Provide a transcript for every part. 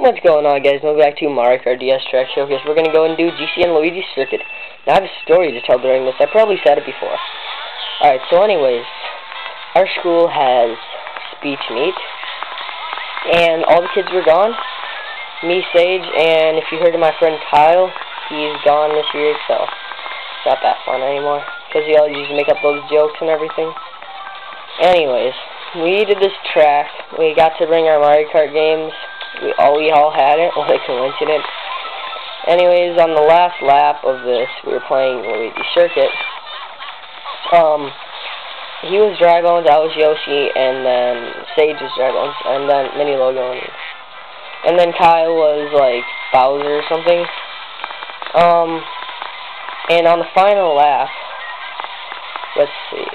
What's going on guys? Welcome back to Mario Kart DS Track Showcase. We're going to go and do GCN Luigi Circuit. Now I have a story to tell during this. I probably said it before. Alright, so anyways, our school has speech meet. And all the kids were gone. Me, Sage, and if you heard of my friend Kyle, he's gone this year, so it's not that fun anymore. Because he always used to make up those jokes and everything. Anyways, we did this track. We got to bring our Mario Kart games we all we all had it. What a coincidence. Anyways, on the last lap of this, we were playing Luigi Circuit. Um, he was Dry Bones, I was Yoshi, and then Sage was Dry Bones, and then Mini Logo, and, and then Kyle was like Bowser or something. Um, and on the final lap, let's see,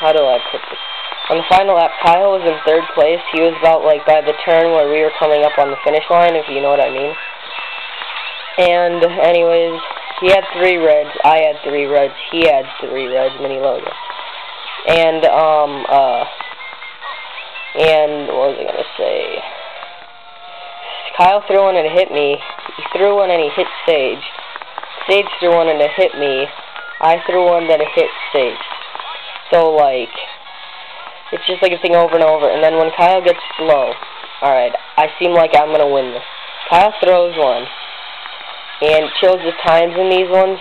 how do I put this? On the final lap, Kyle was in third place. He was about, like, by the turn where we were coming up on the finish line, if you know what I mean. And, anyways, he had three reds. I had three reds. He had three reds, mini logo. And, um, uh, and what was I going to say? Kyle threw one and it hit me. He threw one and he hit Sage. Sage threw one and it hit me. I threw one that it hit Sage. So, like, it's just like a thing over and over. And then when Kyle gets low, alright, I seem like I'm going to win this. Kyle throws one. And shows the times in these ones.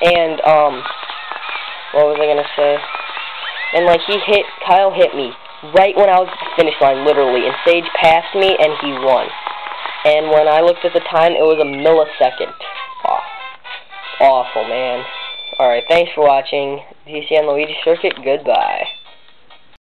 And, um, what was I going to say? And, like, he hit, Kyle hit me right when I was at the finish line, literally. And Sage passed me, and he won. And when I looked at the time, it was a millisecond off. Awful, man. Alright, thanks for watching. And Luigi Circuit, goodbye.